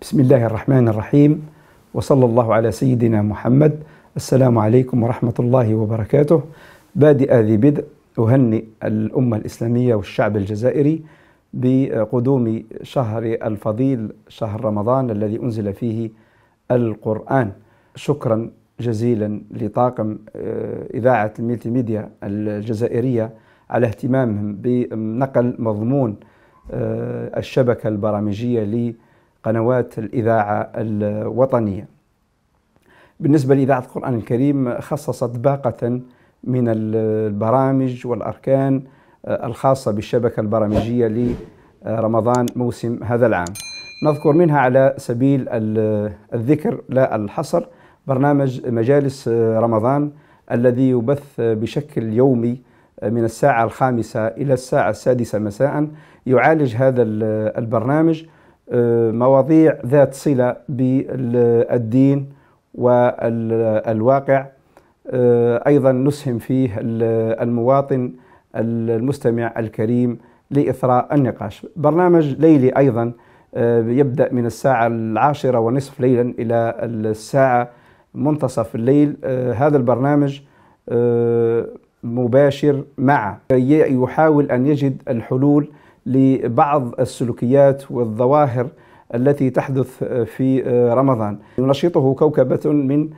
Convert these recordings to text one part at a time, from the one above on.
بسم الله الرحمن الرحيم. وصلى الله على سيدنا محمد. السلام عليكم ورحمة الله وبركاته. بادئ ذي بدء أهنئ الأمة الإسلامية والشعب الجزائري بقدوم شهر الفضيل شهر رمضان الذي أنزل فيه القرآن. شكرا جزيلا لطاقم إذاعة الميلتي ميديا الجزائرية على اهتمامهم بنقل مضمون الشبكة البرامجية لقنوات الإذاعة الوطنية. بالنسبة لإذاعة القرآن الكريم خصصت باقة من البرامج والأركان الخاصة بالشبكة البرامجية لرمضان موسم هذا العام. نذكر منها على سبيل الذكر لا الحصر برنامج مجالس رمضان الذي يبث بشكل يومي من الساعة الخامسة إلى الساعة السادسة مساء. يعالج هذا البرنامج مواضيع ذات صلة بالدين والواقع. أيضا نسهم فيه المواطن المستمع الكريم لإثراء النقاش. برنامج ليلي أيضا يبدأ من الساعة العاشرة ونصف ليلا إلى الساعة منتصف الليل. هذا البرنامج مباشر مع يحاول أن يجد الحلول لبعض السلوكيات والظواهر التي تحدث في رمضان. ينشطه كوكبة من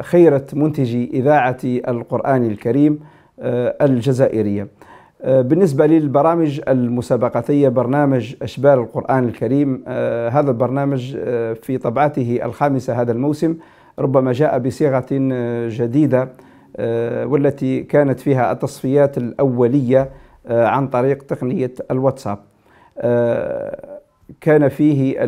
خيرة منتجي إذاعة القرآن الكريم الجزائرية. بالنسبة للبرامج المسابقاتية برنامج أشبال القرآن الكريم هذا البرنامج في طبعته الخامسة هذا الموسم ربما جاء بصيغة جديدة والتي كانت فيها التصفيات الأولية عن طريق تقنية الواتساب. كان فيه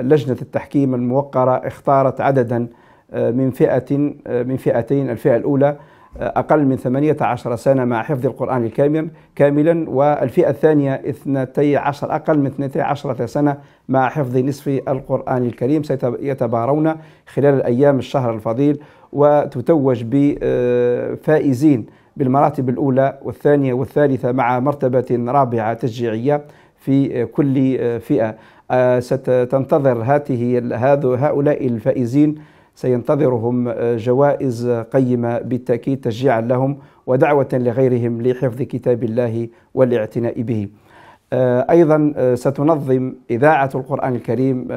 لجنة التحكيم الموقرة اختارت عددا من فئة من فئتين. الفئة الأولى أقل من 18 سنة مع حفظ القرآن الكامل كاملا والفئة الثانية 12 أقل من 12 سنة مع حفظ نصف القرآن الكريم. سيتبارون خلال الأيام الشهر الفضيل وتتوج بفائزين بالمراتب الأولى والثانية والثالثة مع مرتبة رابعة تشجيعية في كل فئة. ستنتظر هذه هؤلاء الفائزين. سينتظرهم جوائز قيمة بالتأكيد تشجيعا لهم ودعوة لغيرهم لحفظ كتاب الله والاعتناء به. أيضا ستنظم إذاعة القرآن الكريم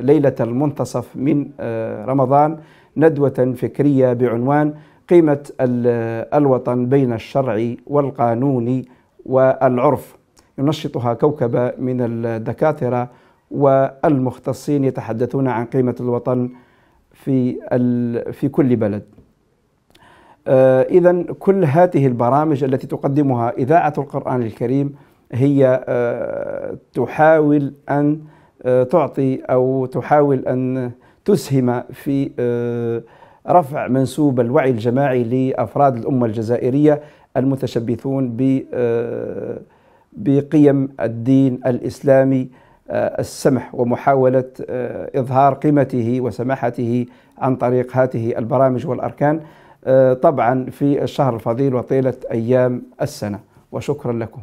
ليلة المنتصف من رمضان ندوة فكرية بعنوان قيمة الوطن بين الشرع والقانون والعرف ينشطها كوكبة من الدكاترة والمختصين يتحدثون عن قيمة الوطن في في كل بلد. إذا كل هذه البرامج التي تقدمها إذاعة القرآن الكريم هي تحاول أن تعطي أو تحاول أن تسهم في رفع منسوب الوعي الجماعي لأفراد الأمة الجزائرية المتشبثون بقيم الدين الإسلامي السمح ومحاولة إظهار قيمته وسماحته عن طريق هذه البرامج والأركان طبعا في الشهر الفضيل وطيلة أيام السنة. وشكرا لكم.